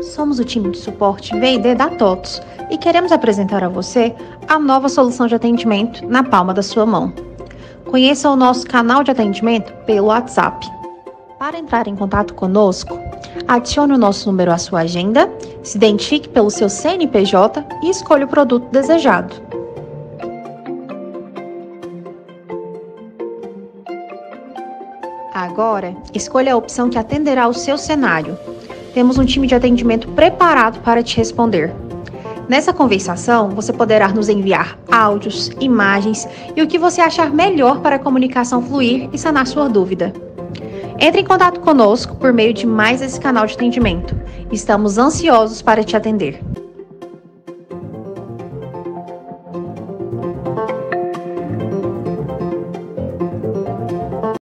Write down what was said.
Somos o time de suporte V&D da TOTOS e queremos apresentar a você a nova solução de atendimento na palma da sua mão. Conheça o nosso canal de atendimento pelo WhatsApp. Para entrar em contato conosco, adicione o nosso número à sua agenda, se identifique pelo seu CNPJ e escolha o produto desejado. Agora, escolha a opção que atenderá ao seu cenário. Temos um time de atendimento preparado para te responder. Nessa conversação, você poderá nos enviar áudios, imagens e o que você achar melhor para a comunicação fluir e sanar sua dúvida. Entre em contato conosco por meio de mais esse canal de atendimento. Estamos ansiosos para te atender.